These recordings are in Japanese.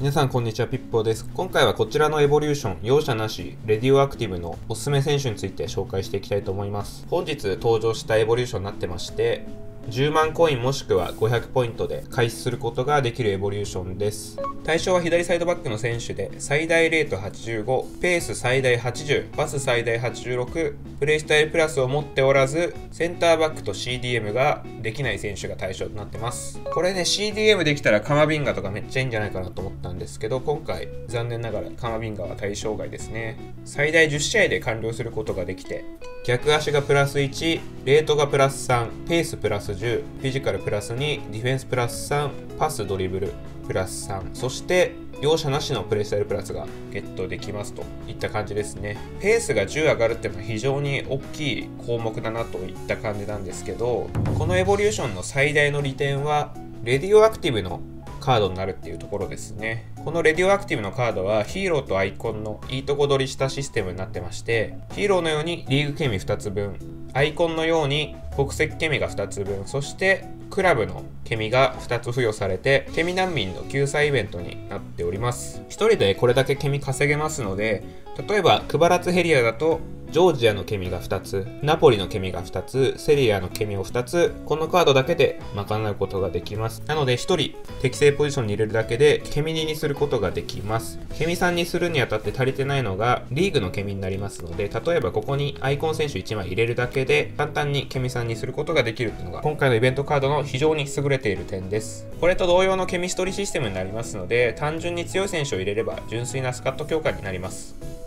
皆さんこんにちは、ピッポーです。今回はこちらのエボリューション、容赦なし、レディオアクティブのおすすめ選手について紹介していきたいと思います。本日登場したエボリューションになってまして、10万コインもしくは500ポイントで開始することができるエボリューションです。対象は左サイドバックの選手で、最大レート85、ペース最大80、パス最大86、プレイスタイルプラスを持っておらず、センターバックと CDM ができない選手が対象となってます。これね、CDM できたらカマビンガとかめっちゃいいんじゃないかなと思ったんですけど、今回残念ながらカマビンガは対象外ですね。最大10試合で完了することができて、逆足がプラス1、レートがプラス3、ペースプラス10、フィジカルプラス2、ディフェンスプラス3、パスドリブルプラス3、そして容赦なしのプレイスタイルプラスがゲットできますといった感じですね。ペースが10上がるっていうのは非常に大きい項目だなといった感じなんですけど、このエボリューションの最大の利点は、レディオアクティブのカードになるっていうところですね。このレディオアクティブのカードはヒーローとアイコンのいいとこ取りしたシステムになってまして、ヒーローのようにリーグケミ2つ分、アイコンのように国籍ケミが2つ分、そしてクラブのケミが2つ付与されて、ケミ難民の救済イベントになっております。1人でこれだけケミ稼げますので、例えば、クバラツヘリアだとジョージアのケミが2つ、ナポリのケミが2つ、セリエAのケミを2つ、このカードだけで賄うことができます。なので1人適正ポジションに入れるだけでケミ2にすることができます。ケミ3にするにあたって足りてないのがリーグのケミになりますので、例えばここにアイコン選手1枚入れるだけで簡単にケミ3にすることができるっていうのが今回のイベントカードの非常に優れている点です。これと同様のケミストリシステムになりますので、単純に強い選手を入れれば純粋なスカッド強化になります。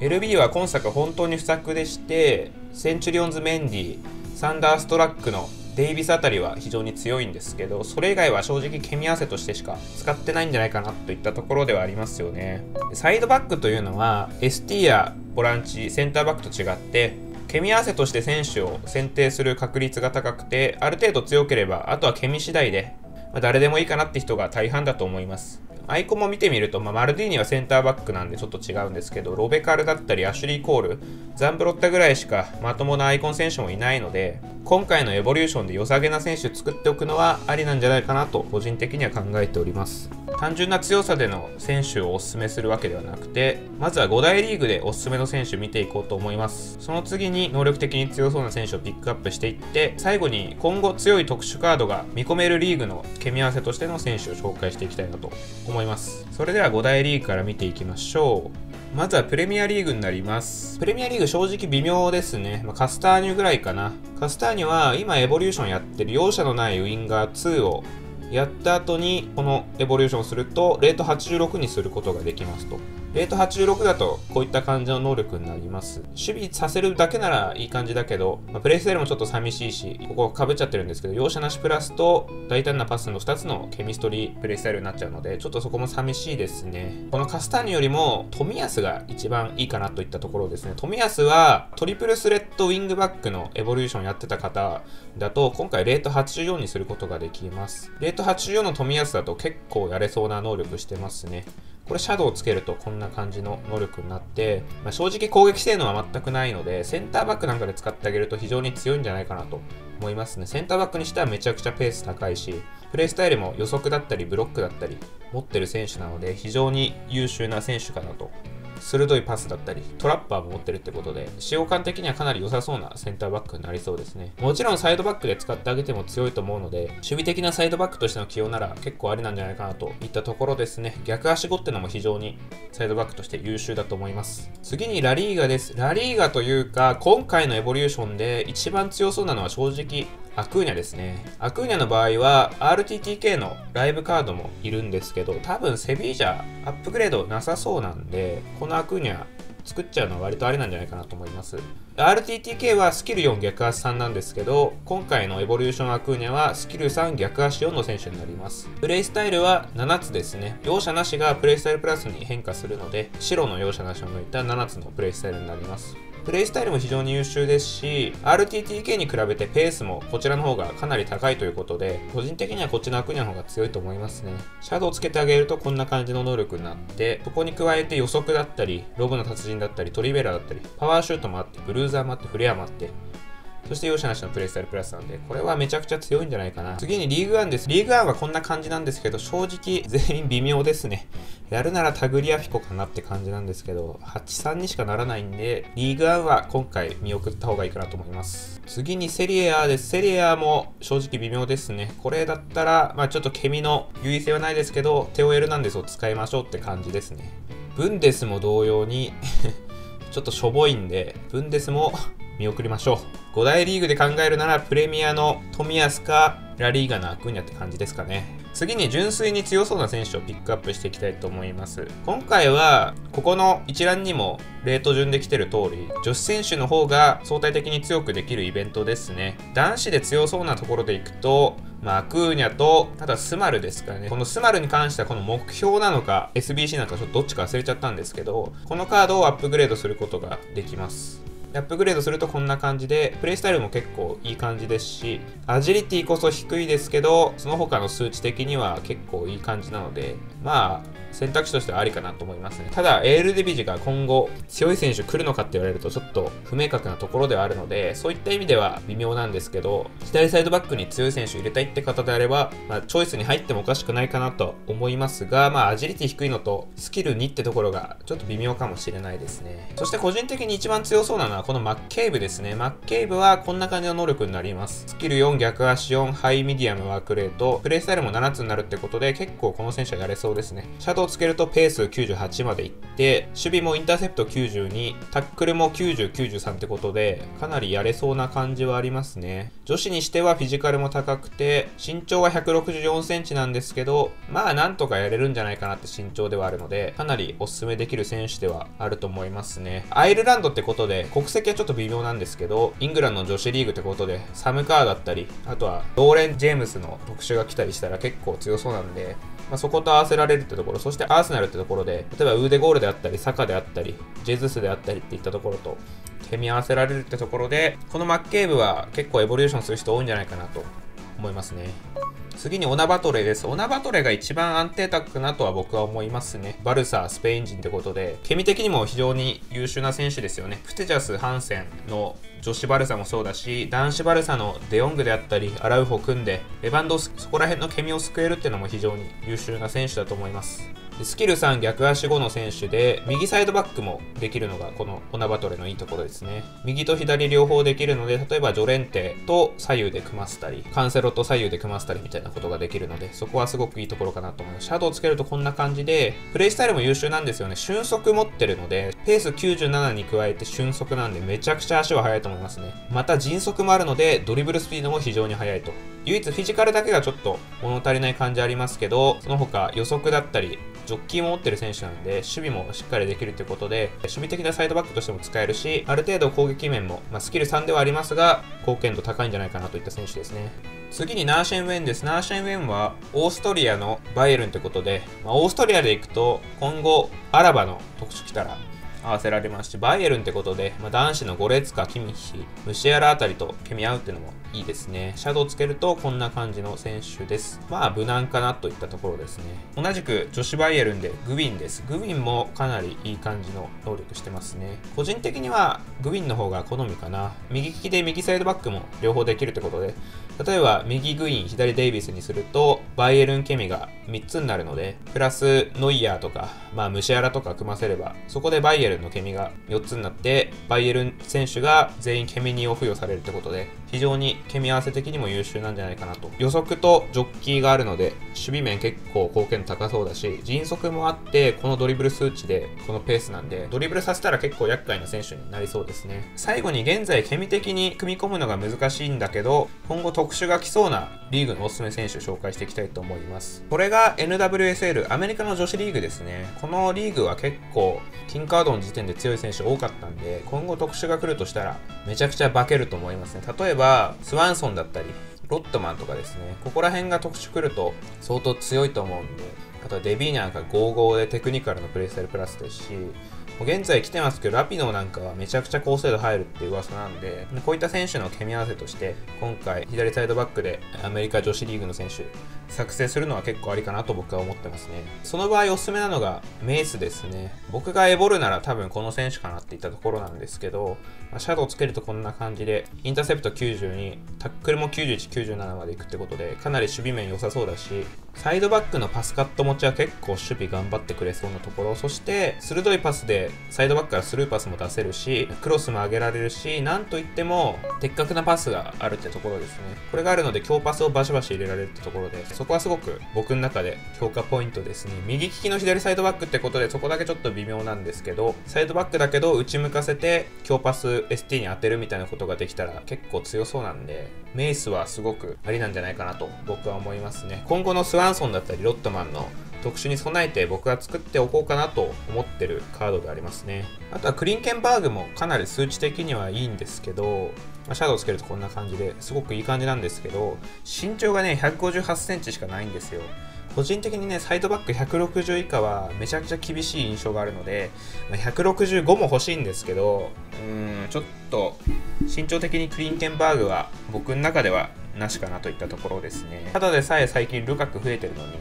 LB は今作本当に不作でして、センチュリオンズ・メンディ、サンダーストラックのデイビスあたりは非常に強いんですけど、それ以外は正直組み合わせとしてしか使ってないんじゃないかなといったところではありますよね。サイドバックというのは ST やボランチ、センターバックと違って、組み合わせとして選手を選定する確率が高くて、ある程度強ければ、あとはケミ次第で、まあ、誰でもいいかなって人が大半だと思います。アイコンも見てみると、まあ、マルディーニはセンターバックなんでちょっと違うんですけど、ロベカルだったりアシュリー・コール、ザンブロッタぐらいしかまともなアイコン選手もいないので、今回のエボリューションで良さげな選手作っておくのはありなんじゃないかなと個人的には考えております。単純な強さでの選手をおすすめするわけではなくて、まずは5大リーグでおすすめの選手見ていこうと思います。その次に能力的に強そうな選手をピックアップしていって、最後に今後強い特殊カードが見込めるリーグの組み合わせとしての選手を紹介していきたいなと思います。それでは5大リーグから見ていきましょう。まずはプレミアリーグになります。プレミアリーグ正直微妙ですね。まあ、カスターニュぐらいかな。カスターニュは今エボリューションやってる容赦のないウィンガー2をやった後にこのエボリューションするとレート86にすることができますと。レート86だとこういった感じの能力になります。守備させるだけならいい感じだけど、まあ、プレイスタイルもちょっと寂しいし、ここかぶっちゃってるんですけど、容赦なしプラスと大胆なパスの2つのケミストリープレイスタイルになっちゃうので、ちょっとそこも寂しいですね。このカスターニよりも富安が一番いいかなといったところですね。富安はトリプルスレッドウィングバックのエボリューションやってた方だと、今回レート84にすることができます。レート84の富安だと結構やれそうな能力してますね。これシャドウをつけるとこんな感じの能力になって、まあ、正直攻撃性能は全くないので、センターバックなんかで使ってあげると非常に強いんじゃないかなと思いますね。センターバックにしてはめちゃくちゃペース高いし、プレイスタイルも予測だったりブロックだったり持ってる選手なので非常に優秀な選手かなと鋭いパスだったり、トラッパーも持ってるってことで、使用感的にはかなり良さそうなセンターバックになりそうですね。もちろんサイドバックで使ってあげても強いと思うので、守備的なサイドバックとしての起用なら結構ありなんじゃないかなといったところですね。逆足後ってのも非常にサイドバックとして優秀だと思います。次にラリーガです。ラリーガというか、今回のエボリューションで一番強そうなのは正直アクーニャですね。アクーニャの場合は RTTK のライブカードもいるんですけど、多分セビージャアップグレードなさそうなんで、このアクーニャ作っちゃうのは割とありなんじゃないかなと思います。RTTK はスキル4逆足3なんですけど、今回のエボリューションアクーニャはスキル3逆足4の選手になります。プレイスタイルは7つですね。容赦なしがプレイスタイルプラスに変化するので、白の容赦なしを抜いた7つのプレイスタイルになります。プレイスタイルも非常に優秀ですし、RTTK に比べてペースもこちらの方がかなり高いということで、個人的にはこっちのアクニャの方が強いと思いますね。シャドウつけてあげるとこんな感じの能力になって、そこに加えて予測だったり、ロブの達人だったり、トリベラだったり、パワーシュートもあって、ブルーザーもあって、フレアもあって、そして容赦なしのプレイスタイルプラスなんで、これはめちゃくちゃ強いんじゃないかな。次にリーグワンです。リーグワンはこんな感じなんですけど、正直全員微妙ですね。やるならタグリアフィコかなって感じなんですけど、8-3にしかならないんで、リーグワンは今回見送った方がいいかなと思います。次にセリエ A です。セリエ A も正直微妙ですね。これだったら、まあちょっとケミの優位性はないですけど、テオエルナンデスを使いましょうって感じですね。ブンデスも同様に ちょっとしょぼいんで、ブンデスも見送りましょう。5大リーグで考えるなら、プレミアの冨安か、ラリーガのアクーニャって感じですかね。次に純粋に強そうな選手をピックアップしていきたいと思います。今回は、ここの一覧にもレート順で来てる通り、女子選手の方が相対的に強くできるイベントですね。男子で強そうなところでいくと、まあ、アクーニャと、ただスマルですからね。このスマルに関してはこの目標なのか、SBC なのかちょっとどっちか忘れちゃったんですけど、このカードをアップグレードすることができます。アップグレードするとこんな感じで、プレイスタイルも結構いい感じですし、アジリティこそ低いですけど、その他の数値的には結構いい感じなので、まあ、選択肢としてはありかなと思いますね。ただ、エールデビジが今後強い選手来るのかって言われるとちょっと不明確なところではあるので、そういった意味では微妙なんですけど、左サイドバックに強い選手入れたいって方であれば、まあ、チョイスに入ってもおかしくないかなと思いますが、まあ、アジリティ低いのとスキル2ってところがちょっと微妙かもしれないですね。そして個人的に一番強そうなのはこのマッケイブですね。マッケイブはこんな感じの能力になります。スキル4、逆足4、ハイミディアムワークレート、プレイスタイルも7つになるってことで結構この選手はやれそうですね。シャドウつけるとペース98までいって、守備もインターセプト92、タックルも90、93ってことで、かなりやれそうな感じはありますね。女子にしてはフィジカルも高くて、身長は164センチなんですけど、まあなんとかやれるんじゃないかなって身長ではあるので、かなりおすすめできる選手ではあると思いますね。アイルランドってことで、国籍はちょっと微妙なんですけど、イングランドの女子リーグってことで、サムカーだったり、あとはローレン・ジェームスの特殊が来たりしたら結構強そうなんで、まあ、そこと合わせられるってところ、そしてアーセナルってところで、例えばウーデゴールであったり、サカであったり、ジェズスであったりっていったところと、組み合わせられるってところで、このマッケーブは結構エボリューションする人多いんじゃないかなと思いますね。次にオナバトレです。オナバトレが一番安定択かなとは僕は思いますね。バルサ、スペイン人ってことで、ケミ的にも非常に優秀な選手ですよね。プテジャス、ハンセンの女子バルサもそうだし、男子バルサのデヨングであったり、アラウホ組んで、レバンドスそこら辺のケミを救えるっていうのも非常に優秀な選手だと思います。スキル3逆足後の選手で、右サイドバックもできるのがこのオナバトレのいいところですね。右と左両方できるので、例えばジョレンテと左右で組ませたり、カンセロと左右で組ませたりみたいなことができるので、そこはすごくいいところかなと思います。シャドウつけるとこんな感じで、プレイスタイルも優秀なんですよね。俊足持ってるので、ペース97に加えて俊足なんで、めちゃくちゃ足は速いと思いますね。また迅速もあるので、ドリブルスピードも非常に速いと。唯一フィジカルだけがちょっと物足りない感じありますけど、その他予測だったり、ジョッキーも持ってる選手なんで、守備もしっかりできるということで、守備的なサイドバックとしても使えるし、ある程度攻撃面も、まあ、スキル3ではありますが、貢献度高いんじゃないかなといった選手ですね。次にナーシェンウェンです。ナーシェンウェンはオーストリアのバイエルンってことで、まあ、オーストリアで行くと今後アラバの特殊来たら合わせられますし、バイエルンってことで、まあ、男子のゴレツカ、キミヒ、ムシアラあたりと組み合うっていうのもいいですね。シャドウつけるとこんな感じの選手です。まあ無難かなといったところですね。同じく女子バイエルンでグウィンです。グウィンもかなりいい感じの能力してますね。個人的にはグウィンの方が好みかな。右利きで右サイドバックも両方できるってことで、例えば右グイーン、左デイビスにするとバイエルンケミが3つになるので、プラスノイヤーとか、まあムシアラとか組ませれば、そこでバイエルンのケミが4つになって、バイエルン選手が全員ケミにを付与されるってことで、非常に組み合わせ的にも優秀なんじゃないかなと。予測とジョッキーがあるので、守備面結構貢献高そうだし、迅速もあって、このドリブル数値でこのペースなんで、ドリブルさせたら結構厄介な選手になりそうですね。最後に現在、ケミ的に組み込むのが難しいんだけど、今後特殊が来そうなリーグのおすすめ選手紹介していきたいと思います。これが NWSL、アメリカの女子リーグですね。このリーグは結構、キンカードの時点で強い選手多かったんで、今後特殊が来るとしたら、めちゃくちゃ化けると思いますね。例えば、スワンソンだったり、ロットマンとかですね、ここら辺が特殊来ると相当強いと思うんで、あとはデビーニャンが55でテクニカルのプレイスタイルプラスですし、もう現在来てますけど、ラピノなんかはめちゃくちゃ高精度入るって噂なんで、こういった選手の組み合わせとして、今回左サイドバックでアメリカ女子リーグの選手作成するのは結構ありかなと僕は思ってますね。その場合おすすめなのがメイスですね。僕がエボるなら多分この選手かなっていったところなんですけど、まあ、シャドウつけるとこんな感じで、インターセプト92、タックルも91、97までいくってことで、かなり守備面良さそうだし、サイドバックのパスカット持ちは結構守備頑張ってくれそうなところ、そして鋭いパスでサイドバックからスルーパスも出せるし、クロスも上げられるし、なんといっても的確なパスがあるってところですね。これがあるので強パスをバシバシ入れられるってところです、そこはすごく僕の中で評価ポイントですね。右利きの左サイドバックってことでそこだけちょっと微妙なんですけど、サイドバックだけど内向かせて強パス ST に当てるみたいなことができたら結構強そうなんで、メイスはすごくありなんじゃないかなと僕は思いますね。今後のスワンソンだったりロットマンの特殊に備えて僕は作っておこうかなと思ってるカードでありますね。あとはクリンケンバーグもかなり数値的にはいいんですけど、まあ、シャドウつけるとこんな感じですごくいい感じなんですけど、身長がね、158センチしかないんですよ。個人的にね、サイドバック160以下はめちゃくちゃ厳しい印象があるので、まあ、165も欲しいんですけど、うーん、ちょっと身長的にクリンケンバーグは僕の中ではなしかなといったところですね。ただでさえ最近ルカク増えてるのに、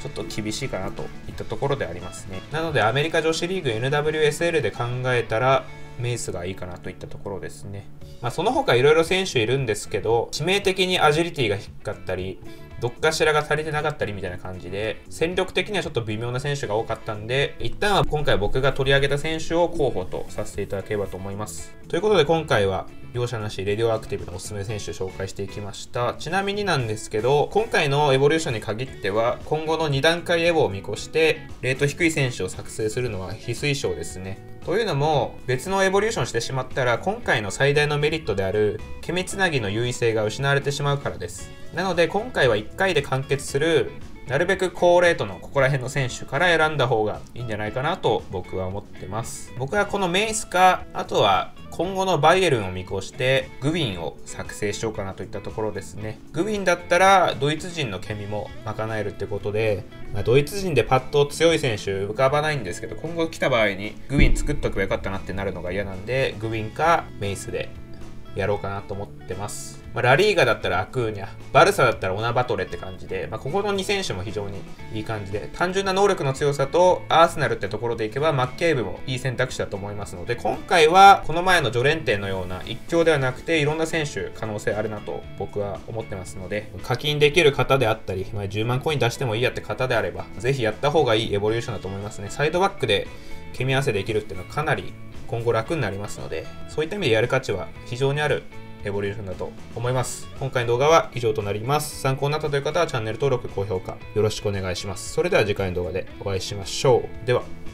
ちょっと厳しいかなといったところでありますね。なのでアメリカ女子リーグ NWSL で考えたら、メイスがいいかなといったところですね。まあ、その他いろいろ選手いるんですけど、致命的にアジリティが低かったり、どっかしらが足りてなかったりみたいな感じで、戦力的にはちょっと微妙な選手が多かったんで、一旦は今回僕が取り上げた選手を候補とさせていただければと思います。ということで今回は容赦なしレディオアクティブのおすすめ選手紹介していきましたちなみになんですけど今回のエボリューションに限っては今後の2段階エボを見越してレート低い選手を作成するのは非推奨ですねというのも別のエボリューションしてしまったら今回の最大のメリットであるケミつなぎの優位性が失われてしまうからです。なので今回は1回で完結するなるべく高レートのここら辺の選手から選んだ方がいいんじゃないかなと僕は思ってます。僕はこのメイスかあとは今後のバイエルンを見越してグビンを作成しようかなといったところですね。グビンだったらドイツ人のケミも賄えるってことで、まあ、ドイツ人でパッと強い選手浮かばないんですけど今後来た場合にグビン作っとけばよかったなってなるのが嫌なんでグビンかメイスでやろうかなと思ってます。まあ、ラリーガだったらアクーニャ、バルサだったらオナバトレって感じで、まあ、ここの2選手も非常にいい感じで、単純な能力の強さとアーセナルってところでいけば、マッケーブもいい選択肢だと思いますので、今回はこの前のジョレンテのような一強ではなくて、いろんな選手可能性あるなと僕は思ってますので、課金できる方であったり、まあ、10万コイン出してもいいやって方であれば、ぜひやった方がいいエボリューションだと思いますね。サイドバックで組み合わせできるっていうのはかなり今後楽になりますので、そういった意味でやる価値は非常にあるエボリューションだと思います。今回の動画は以上となります。参考になったという方はチャンネル登録、高評価よろしくお願いします。それでは次回の動画でお会いしましょう。では。